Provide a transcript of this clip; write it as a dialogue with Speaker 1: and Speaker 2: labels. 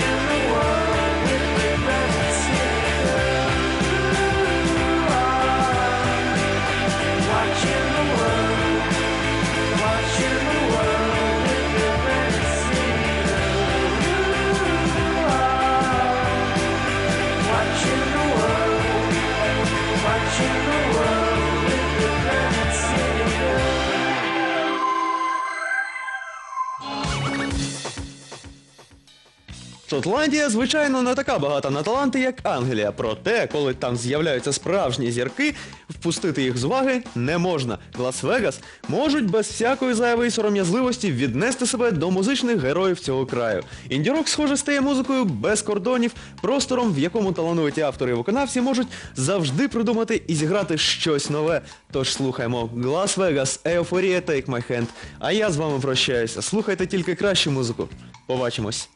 Speaker 1: Thank you.
Speaker 2: Шотландія, звичайно, не така багата на таланти, як Англія. Проте, коли там з'являються справжні зірки, впустити їх з уваги не можна. Лас-Вегас можуть без всякої зайвої сором'язливості віднести себе до музичних героїв цього краю. Індірок, схоже, стає музикою без кордонів, простором, в якому талановиті автори і виконавці можуть завжди придумати і зіграти щось нове. Тож слухаймо Лас-Вегас, Еуфорія Take My Hand. А я з вами прощаюся. Слухайте тільки кращу музику. Побачимось.